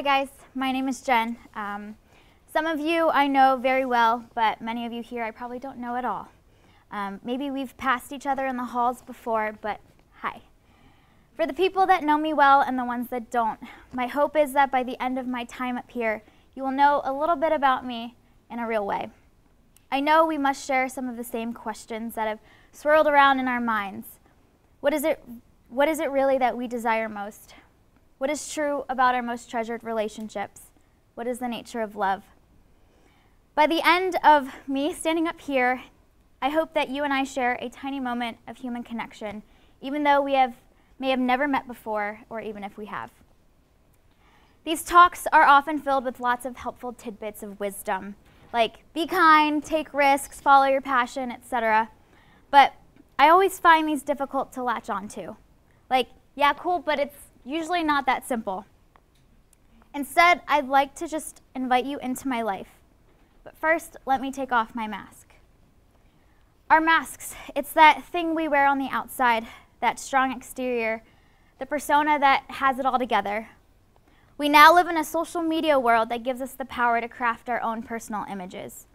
Hi guys, my name is Jen. Um, some of you I know very well, but many of you here I probably don't know at all. Um, maybe we've passed each other in the halls before, but hi. For the people that know me well and the ones that don't, my hope is that by the end of my time up here, you will know a little bit about me in a real way. I know we must share some of the same questions that have swirled around in our minds. What is it, what is it really that we desire most? What is true about our most treasured relationships? What is the nature of love? By the end of me standing up here, I hope that you and I share a tiny moment of human connection, even though we have, may have never met before, or even if we have. These talks are often filled with lots of helpful tidbits of wisdom, like be kind, take risks, follow your passion, etc. But I always find these difficult to latch onto. Like, yeah, cool, but it's usually not that simple. Instead, I'd like to just invite you into my life. But first, let me take off my mask. Our masks, it's that thing we wear on the outside, that strong exterior, the persona that has it all together. We now live in a social media world that gives us the power to craft our own personal images.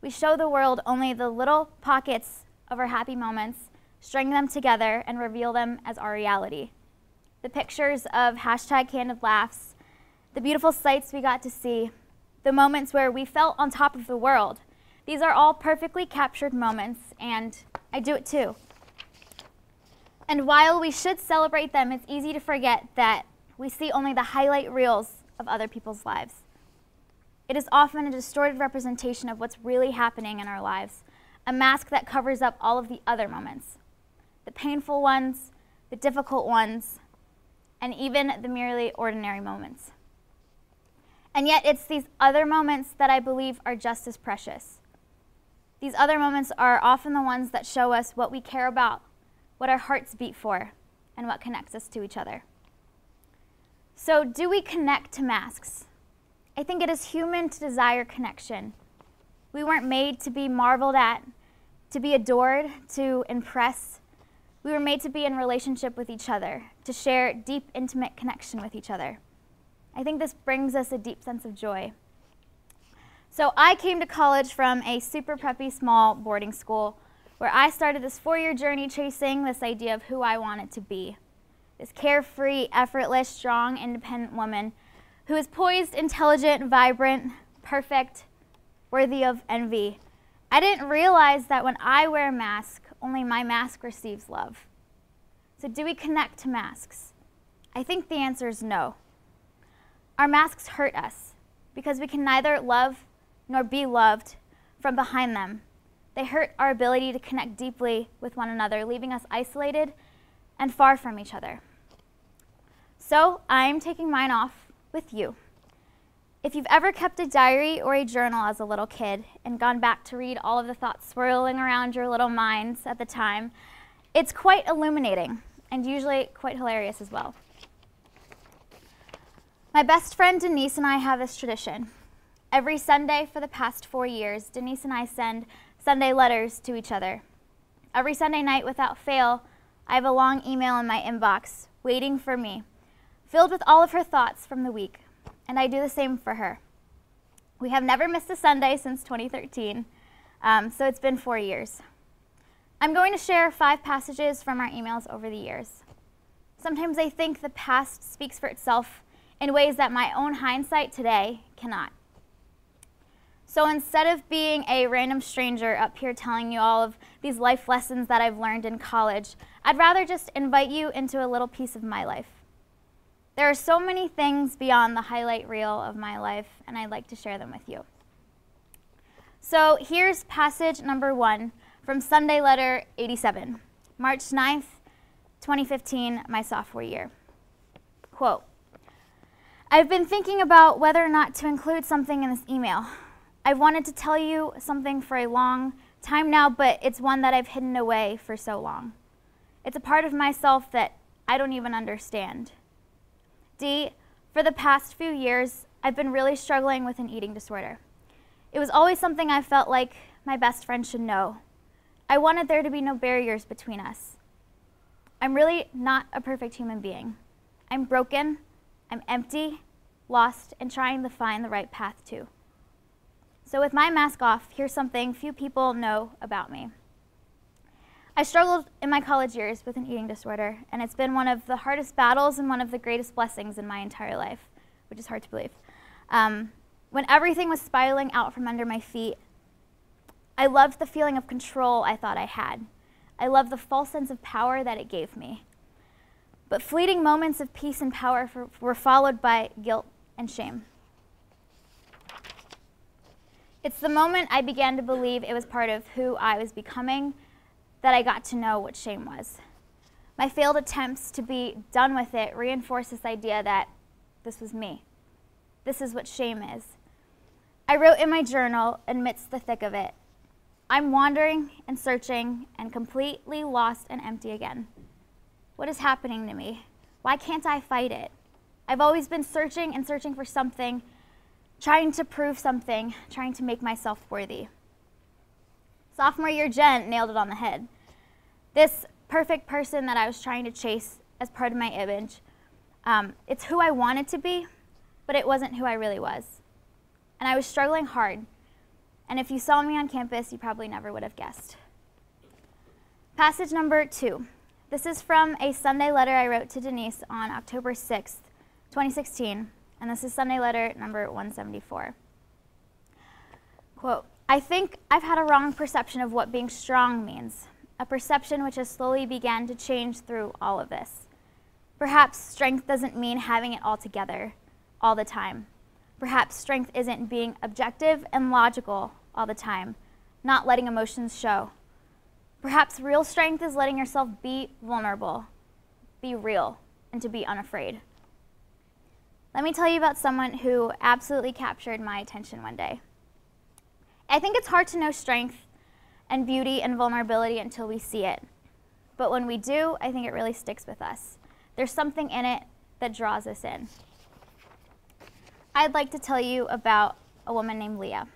We show the world only the little pockets of our happy moments, string them together, and reveal them as our reality the pictures of hashtag candid laughs, the beautiful sights we got to see, the moments where we felt on top of the world. These are all perfectly captured moments, and I do it too. And while we should celebrate them, it's easy to forget that we see only the highlight reels of other people's lives. It is often a distorted representation of what's really happening in our lives, a mask that covers up all of the other moments the painful ones, the difficult ones, and even the merely ordinary moments. And yet, it's these other moments that I believe are just as precious. These other moments are often the ones that show us what we care about, what our hearts beat for, and what connects us to each other. So, do we connect to masks? I think it is human to desire connection. We weren't made to be marveled at, to be adored, to impress, we were made to be in relationship with each other, to share deep, intimate connection with each other. I think this brings us a deep sense of joy. So I came to college from a super preppy small boarding school where I started this four-year journey chasing this idea of who I wanted to be. This carefree, effortless, strong, independent woman who is poised, intelligent, vibrant, perfect, worthy of envy. I didn't realize that when I wear a mask, only my mask receives love. So, do we connect to masks? I think the answer is no. Our masks hurt us because we can neither love nor be loved from behind them. They hurt our ability to connect deeply with one another, leaving us isolated and far from each other. So, I'm taking mine off with you. If you've ever kept a diary or a journal as a little kid and gone back to read all of the thoughts swirling around your little minds at the time, it's quite illuminating and usually quite hilarious as well. My best friend Denise and I have this tradition. Every Sunday for the past four years, Denise and I send Sunday letters to each other. Every Sunday night, without fail, I have a long email in my inbox waiting for me, filled with all of her thoughts from the week and I do the same for her. We have never missed a Sunday since 2013, um, so it's been four years. I'm going to share five passages from our emails over the years. Sometimes I think the past speaks for itself in ways that my own hindsight today cannot. So instead of being a random stranger up here telling you all of these life lessons that I've learned in college, I'd rather just invite you into a little piece of my life. There are so many things beyond the highlight reel of my life, and I'd like to share them with you. So here's passage number one from Sunday Letter 87, March 9th, 2015, my sophomore year. Quote, I've been thinking about whether or not to include something in this email. I've wanted to tell you something for a long time now, but it's one that I've hidden away for so long. It's a part of myself that I don't even understand. D, for the past few years, I've been really struggling with an eating disorder. It was always something I felt like my best friend should know. I wanted there to be no barriers between us. I'm really not a perfect human being. I'm broken, I'm empty, lost, and trying to find the right path to. So, with my mask off, here's something few people know about me. I struggled in my college years with an eating disorder, and it's been one of the hardest battles and one of the greatest blessings in my entire life, which is hard to believe. Um, when everything was spiraling out from under my feet, I loved the feeling of control I thought I had. I loved the false sense of power that it gave me. But fleeting moments of peace and power for, were followed by guilt and shame. It's the moment I began to believe it was part of who I was becoming that I got to know what shame was. My failed attempts to be done with it reinforced this idea that this was me. This is what shame is. I wrote in my journal amidst the thick of it I'm wandering and searching and completely lost and empty again. What is happening to me? Why can't I fight it? I've always been searching and searching for something, trying to prove something, trying to make myself worthy. Sophomore year Jen nailed it on the head. This perfect person that I was trying to chase as part of my image, um, it's who I wanted to be, but it wasn't who I really was. And I was struggling hard and if you saw me on campus, you probably never would have guessed. Passage number two. This is from a Sunday letter I wrote to Denise on October 6th, 2016, and this is Sunday letter number 174. Quote, I think I've had a wrong perception of what being strong means, a perception which has slowly began to change through all of this. Perhaps strength doesn't mean having it all together all the time. Perhaps strength isn't being objective and logical all the time, not letting emotions show. Perhaps real strength is letting yourself be vulnerable, be real, and to be unafraid. Let me tell you about someone who absolutely captured my attention one day. I think it's hard to know strength and beauty and vulnerability until we see it. But when we do, I think it really sticks with us. There's something in it that draws us in. I'd like to tell you about a woman named Leah.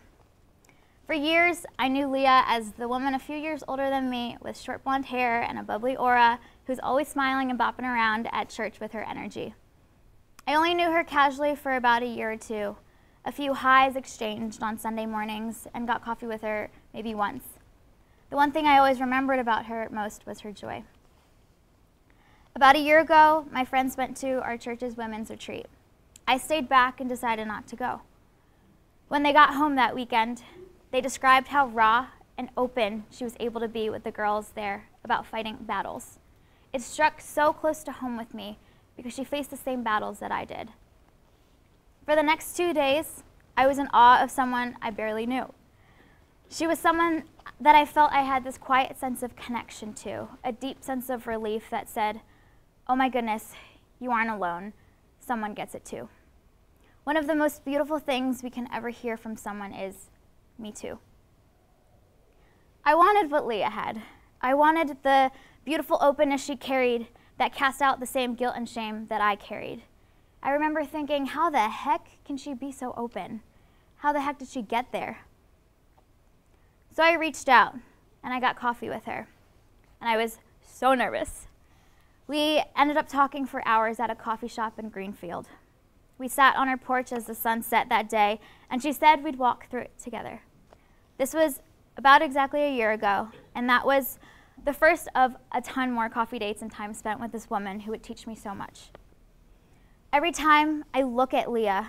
For years, I knew Leah as the woman a few years older than me with short blonde hair and a bubbly aura who's always smiling and bopping around at church with her energy. I only knew her casually for about a year or two, a few highs exchanged on Sunday mornings, and got coffee with her maybe once. The one thing I always remembered about her most was her joy. About a year ago, my friends went to our church's women's retreat. I stayed back and decided not to go. When they got home that weekend, they described how raw and open she was able to be with the girls there about fighting battles. It struck so close to home with me because she faced the same battles that I did. For the next two days, I was in awe of someone I barely knew. She was someone that I felt I had this quiet sense of connection to, a deep sense of relief that said, Oh my goodness, you aren't alone. Someone gets it too. One of the most beautiful things we can ever hear from someone is, me too. I wanted what Leah had. I wanted the beautiful openness she carried that cast out the same guilt and shame that I carried. I remember thinking, how the heck can she be so open? How the heck did she get there? So I reached out and I got coffee with her. And I was so nervous. We ended up talking for hours at a coffee shop in Greenfield. We sat on her porch as the sun set that day, and she said we'd walk through it together. This was about exactly a year ago, and that was the first of a ton more coffee dates and time spent with this woman who would teach me so much. Every time I look at Leah,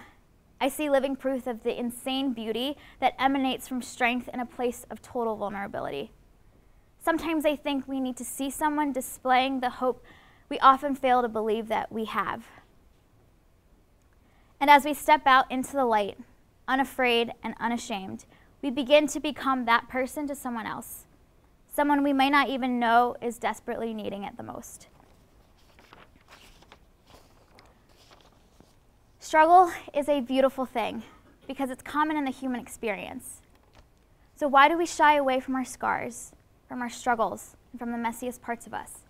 I see living proof of the insane beauty that emanates from strength in a place of total vulnerability. Sometimes I think we need to see someone displaying the hope we often fail to believe that we have. And as we step out into the light, unafraid and unashamed, we begin to become that person to someone else, someone we may not even know is desperately needing it the most. Struggle is a beautiful thing because it's common in the human experience. So, why do we shy away from our scars, from our struggles, and from the messiest parts of us?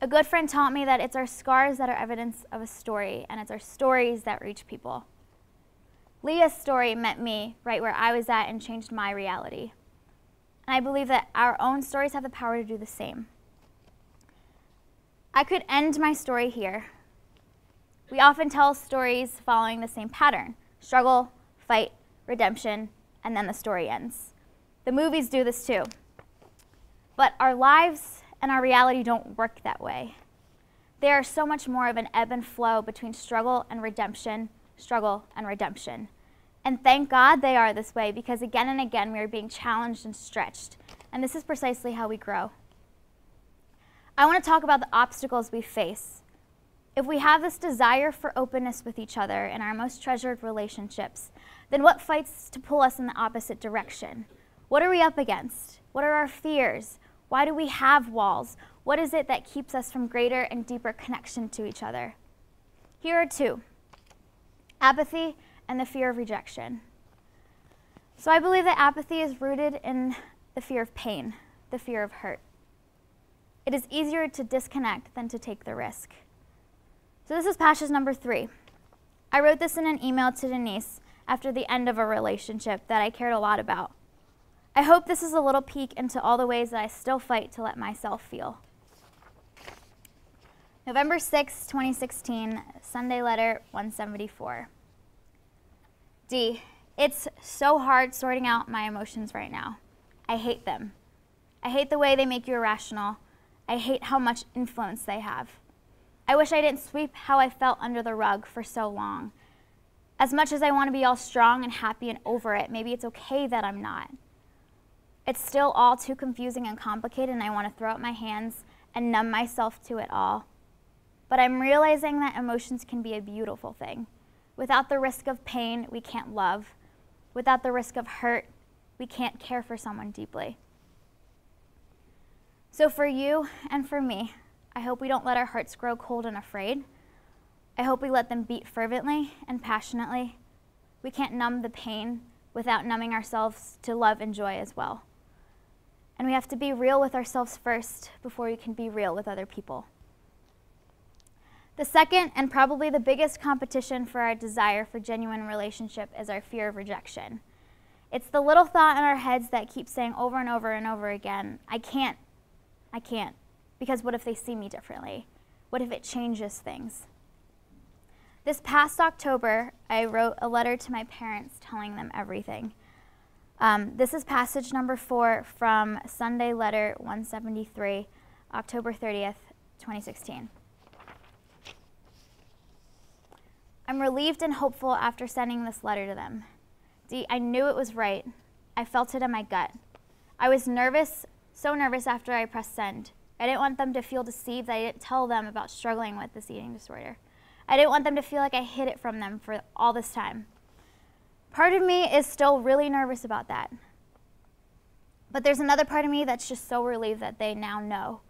A good friend taught me that it's our scars that are evidence of a story, and it's our stories that reach people. Leah's story met me right where I was at and changed my reality. And I believe that our own stories have the power to do the same. I could end my story here, We often tell stories following the same pattern struggle, fight, redemption, and then the story ends. The movies do this too. But our lives and our reality don't work that way. They are so much more of an ebb and flow between struggle and redemption, struggle and redemption. And thank God they are this way because again and again we are being challenged and stretched. And this is precisely how we grow. I want to talk about the obstacles we face. If we have this desire for openness with each other in our most treasured relationships, then what fights to pull us in the opposite direction? What are we up against? What are our fears? Why do we have walls? What is it that keeps us from greater and deeper connection to each other? Here are two apathy and the fear of rejection. So I believe that apathy is rooted in the fear of pain, the fear of hurt. It is easier to disconnect than to take the risk. So this is passage number three. I wrote this in an email to Denise after the end of a relationship that I cared a lot about. I hope this is a little peek into all the ways that I still fight to let myself feel. November 6, 2016, Sunday letter 174. D, it's so hard sorting out my emotions right now. I hate them. I hate the way they make you irrational. I hate how much influence they have. I wish I didn't sweep how I felt under the rug for so long. As much as I want to be all strong and happy and over it, maybe it's okay that I'm not. It's still all too confusing and complicated, and I want to throw up my hands and numb myself to it all. But I'm realizing that emotions can be a beautiful thing. Without the risk of pain, we can't love. Without the risk of hurt, we can't care for someone deeply. So, for you and for me, I hope we don't let our hearts grow cold and afraid. I hope we let them beat fervently and passionately. We can't numb the pain without numbing ourselves to love and joy as well. And we have to be real with ourselves first before we can be real with other people. The second and probably the biggest competition for our desire for genuine relationship is our fear of rejection. It's the little thought in our heads that keeps saying over and over and over again, I can't, I can't, because what if they see me differently? What if it changes things? This past October, I wrote a letter to my parents telling them everything. Um, this is passage number four from Sunday Letter 173, October 30th, 2016. I'm relieved and hopeful after sending this letter to them. D, I knew it was right. I felt it in my gut. I was nervous, so nervous after I pressed send. I didn't want them to feel deceived that I didn't tell them about struggling with this eating disorder. I didn't want them to feel like I hid it from them for all this time. Part of me is still really nervous about that. But there's another part of me that's just so relieved that they now know.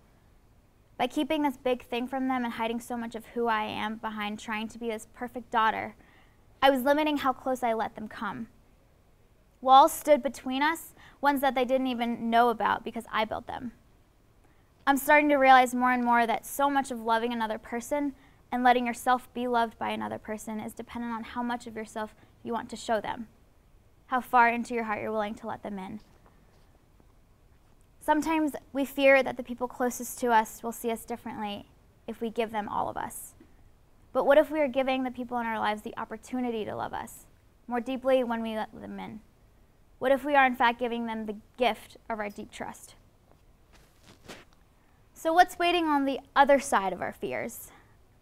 By keeping this big thing from them and hiding so much of who I am behind trying to be this perfect daughter, I was limiting how close I let them come. Walls stood between us, ones that they didn't even know about because I built them. I'm starting to realize more and more that so much of loving another person and letting yourself be loved by another person is dependent on how much of yourself you want to show them, how far into your heart you're willing to let them in. Sometimes we fear that the people closest to us will see us differently if we give them all of us. But what if we are giving the people in our lives the opportunity to love us more deeply when we let them in? What if we are, in fact, giving them the gift of our deep trust? So, what's waiting on the other side of our fears?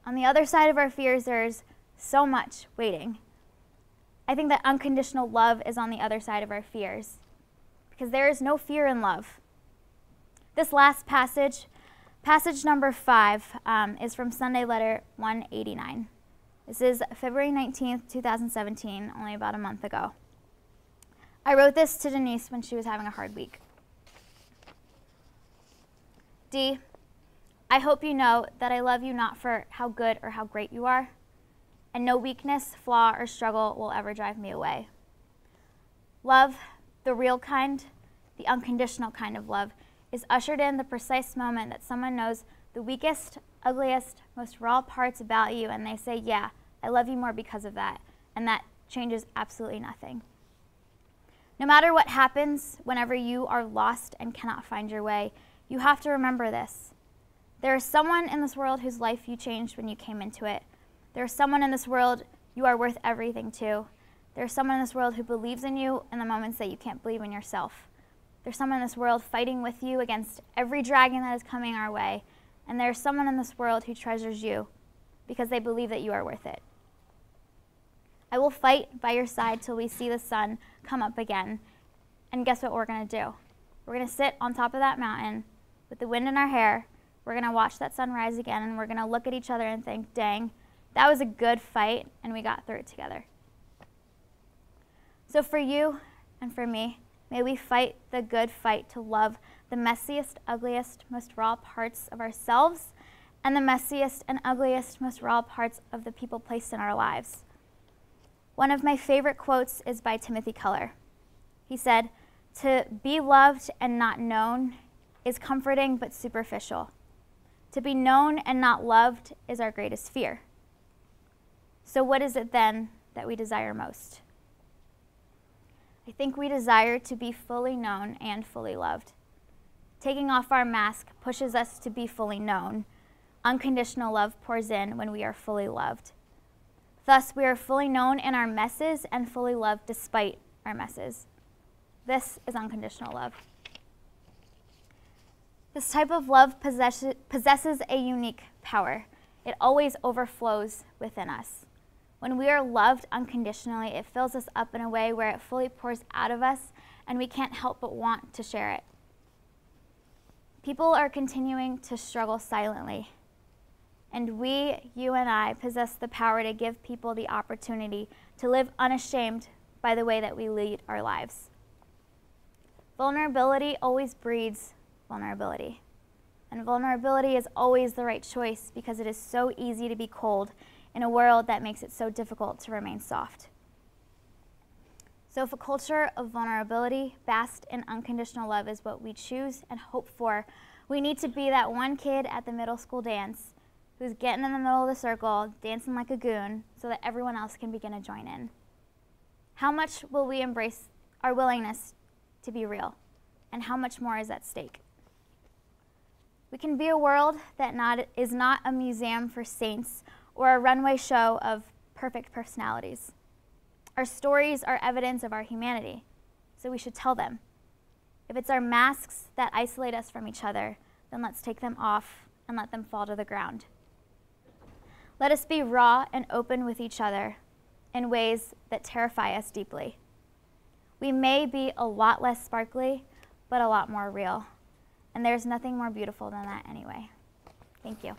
On the other side of our fears, there's so much waiting. I think that unconditional love is on the other side of our fears because there is no fear in love. This last passage, passage number five, um, is from Sunday Letter 189. This is February 19th, 2017, only about a month ago. I wrote this to Denise when she was having a hard week. D, I hope you know that I love you not for how good or how great you are, and no weakness, flaw, or struggle will ever drive me away. Love, the real kind, the unconditional kind of love, is ushered in the precise moment that someone knows the weakest, ugliest, most raw parts about you, and they say, Yeah, I love you more because of that. And that changes absolutely nothing. No matter what happens, whenever you are lost and cannot find your way, you have to remember this. There is someone in this world whose life you changed when you came into it. There's someone in this world you are worth everything to. There's someone in this world who believes in you in the moments that you can't believe in yourself. There's someone in this world fighting with you against every dragon that is coming our way. And there's someone in this world who treasures you because they believe that you are worth it. I will fight by your side till we see the sun come up again. And guess what we're going to do? We're going to sit on top of that mountain with the wind in our hair. We're going to watch that sun rise again, and we're going to look at each other and think, dang, that was a good fight, and we got through it together. So, for you and for me, may we fight the good fight to love the messiest, ugliest, most raw parts of ourselves and the messiest and ugliest, most raw parts of the people placed in our lives. One of my favorite quotes is by Timothy Keller. He said, To be loved and not known is comforting but superficial. To be known and not loved is our greatest fear. So, what is it then that we desire most? I think we desire to be fully known and fully loved. Taking off our mask pushes us to be fully known Unconditional love pours in when we are fully loved. Thus, we are fully known in our messes and fully loved despite our messes. This is unconditional love. This type of love possess- possesses a unique power. It always overflows within us. When we are loved unconditionally, it fills us up in a way where it fully pours out of us and we can't help but want to share it. People are continuing to struggle silently and we, you and I, possess the power to give people the opportunity to live unashamed by the way that we lead our lives. Vulnerability always breeds vulnerability. And vulnerability is always the right choice because it is so easy to be cold in a world that makes it so difficult to remain soft. So, if a culture of vulnerability, vast and unconditional love is what we choose and hope for, we need to be that one kid at the middle school dance who's getting in the middle of the circle, dancing like a goon, so that everyone else can begin to join in? How much will we embrace our willingness to be real? And how much more is at stake? We can be a world that not, is not a museum for saints or a runway show of perfect personalities. Our stories are evidence of our humanity, so we should tell them. If it's our masks that isolate us from each other, then let's take them off and let them fall to the ground. Let us be raw and open with each other in ways that terrify us deeply. We may be a lot less sparkly, but a lot more real. And there's nothing more beautiful than that anyway. Thank you.